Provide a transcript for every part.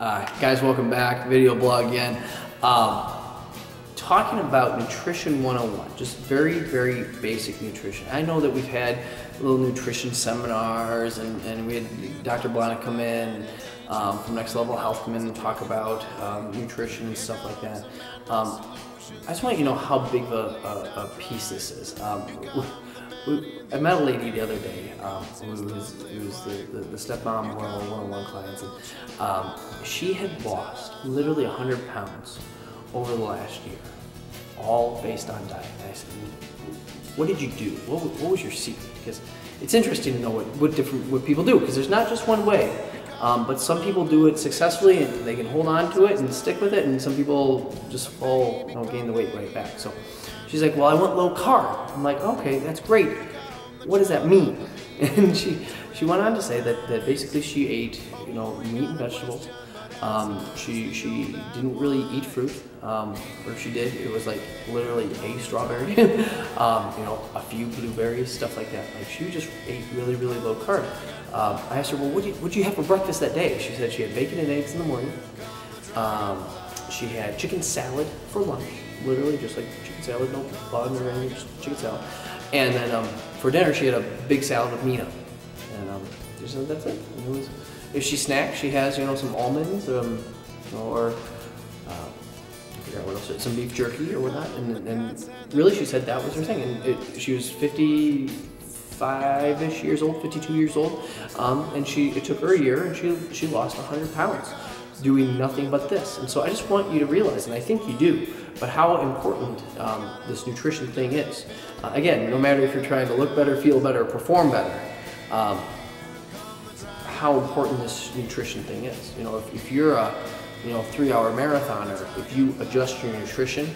Uh, guys, welcome back. Video blog again. Um, talking about nutrition 101, just very, very basic nutrition. I know that we've had little nutrition seminars and, and we had Dr. Blana come in um, from Next Level Health come in and talk about um, nutrition and stuff like that. Um, I just want you to know how big of a, a, a piece this is. I met a lady the other day um, who was, who was the, the, the stepmom of one of our one clients, and um, she had lost literally 100 pounds over the last year, all based on diet. And I said, what did you do? What, what was your secret? Because it's interesting to know what, what different what people do, because there's not just one way. Um, but some people do it successfully and they can hold on to it and stick with it, and some people just fall, you know, gain the weight right back. So She's like, well, I want low carb. I'm like, okay, that's great. What does that mean? And she, she went on to say that, that basically she ate, you know, meat and vegetables. Um, she, she didn't really eat fruit, um, or if she did, it was like literally a strawberry, um, you know, a few blueberries, stuff like that. Like she just ate really, really low carb. Um, I asked her, well, what did you, you have for breakfast that day? She said she had bacon and eggs in the morning. Um, she had chicken salad for lunch, literally just like chicken salad, no bun or anything, just chicken salad. And then um, for dinner, she had a big salad with on And um, she said that's it. it was, if she snacks, she has you know some almonds um, or uh, what else, some beef jerky or whatnot. And, and really, she said that was her thing. And it, she was 55-ish years old, 52 years old, um, and she it took her a year, and she she lost 100 pounds doing nothing but this. And so I just want you to realize, and I think you do, but how important um, this nutrition thing is. Uh, again, no matter if you're trying to look better, feel better, perform better, um, how important this nutrition thing is. You know, if, if you're a you know three-hour marathoner, if you adjust your nutrition,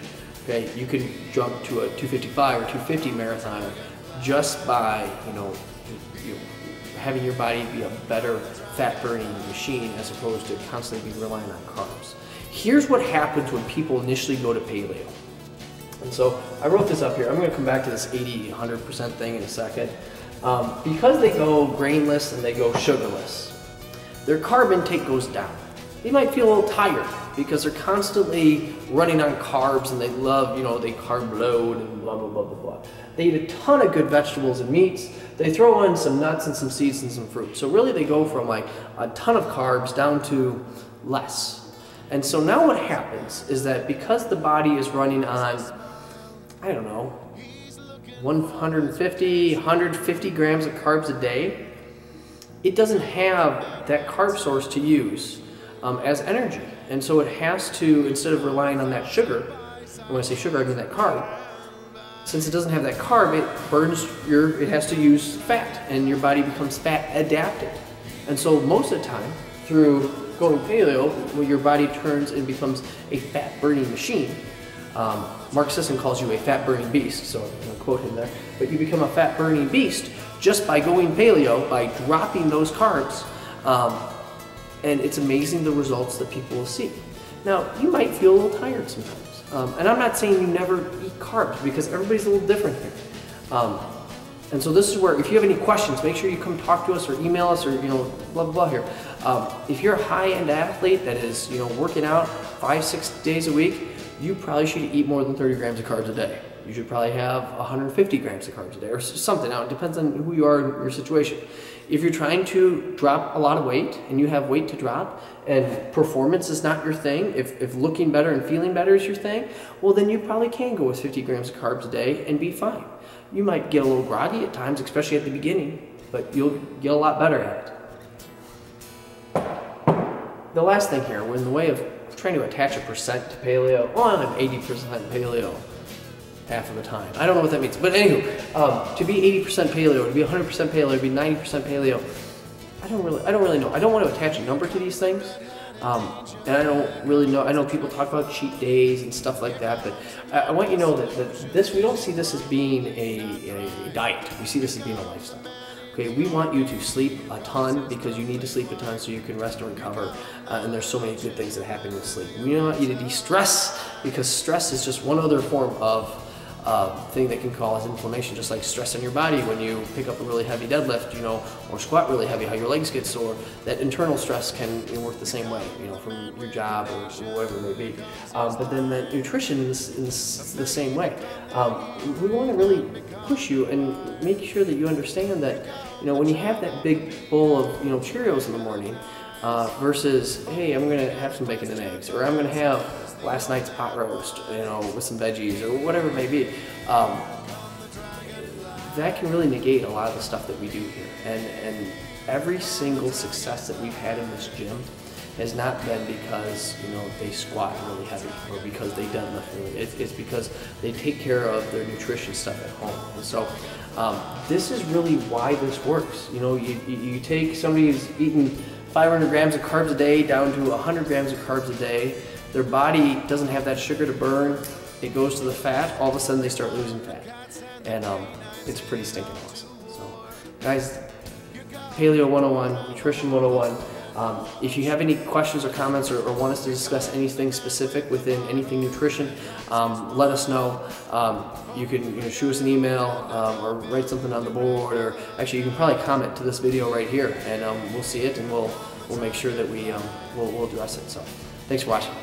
okay, you can jump to a 255 or 250 marathoner just by you know, you, having your body be a better fat burning machine as opposed to constantly being relying on carbs. Here's what happens when people initially go to paleo. And so I wrote this up here. I'm going to come back to this 80, 100% thing in a second. Um, because they go grainless and they go sugarless, their carb intake goes down. They might feel a little tired because they're constantly running on carbs and they love, you know, they carb load and blah, blah, blah, blah, blah. They eat a ton of good vegetables and meats. They throw in some nuts and some seeds and some fruit. So really they go from like a ton of carbs down to less. And so now what happens is that because the body is running on, I don't know, 150, 150 grams of carbs a day, it doesn't have that carb source to use um, as energy. And so it has to, instead of relying on that sugar, when I say sugar, I mean that carb, since it doesn't have that carb, it burns your, it has to use fat and your body becomes fat adapted. And so most of the time, through going paleo, your body turns and becomes a fat burning machine, um, Mark Sisson calls you a fat burning beast, so I'm going to quote him there, but you become a fat burning beast just by going paleo, by dropping those carbs, um, and it's amazing the results that people will see. Now, you might feel a little tired sometimes. Um, and I'm not saying you never eat carbs because everybody's a little different here. Um, and so this is where, if you have any questions, make sure you come talk to us or email us or, you know, blah, blah, blah here. Um, if you're a high-end athlete that is, you know, working out five, six days a week, you probably should eat more than 30 grams of carbs a day. You should probably have 150 grams of carbs a day or something. Now, it depends on who you are in your situation. If you're trying to drop a lot of weight and you have weight to drop and performance is not your thing, if, if looking better and feeling better is your thing, well, then you probably can go with 50 grams of carbs a day and be fine. You might get a little groggy at times, especially at the beginning, but you'll get a lot better at it. The last thing here, in the way of trying to attach a percent to paleo. Well, I'm 80% paleo half of the time. I don't know what that means. But anywho, um, to be 80% paleo, to be 100% paleo, to be 90% paleo, I don't really, I don't really know. I don't want to attach a number to these things. Um, and I don't really know, I know people talk about cheat days and stuff like that, but I, I want you to know that, that, this, we don't see this as being a, a, diet. We see this as being a lifestyle. Okay, we want you to sleep a ton because you need to sleep a ton so you can rest and recover. Uh, and there's so many good things that happen with sleep. We want you to de-stress because stress is just one other form of uh, thing that can cause inflammation, just like stress on your body when you pick up a really heavy deadlift, you know, or squat really heavy, how your legs get sore. That internal stress can you know, work the same way, you know, from your job or whatever it may be. Um, but then the nutrition is, is the same way. Um, we want to really push you and make sure that you understand that, you know, when you have that big bowl of you know Cheerios in the morning. Uh, versus, hey, I'm gonna have some bacon and eggs, or I'm gonna have last night's pot roast, you know, with some veggies or whatever it may be. Um, that can really negate a lot of the stuff that we do here. And, and every single success that we've had in this gym has not been because you know they squat really heavy or because they deadlift really. It's, it's because they take care of their nutrition stuff at home. And so um, this is really why this works. You know, you, you, take somebody who's eating 500 grams of carbs a day down to 100 grams of carbs a day their body doesn't have that sugar to burn. It goes to the fat. All of a sudden, they start losing fat, and um, it's pretty stinking awesome. So, guys, Paleo 101, Nutrition 101. Um, if you have any questions or comments or, or, want us to discuss anything specific within anything nutrition, um, let us know. Um, you can you know, shoot us an email um, or write something on the board, or actually you can probably comment to this video right here, and um, we'll see it and we'll we'll make sure that we um, we'll, we'll address it. So, thanks for watching.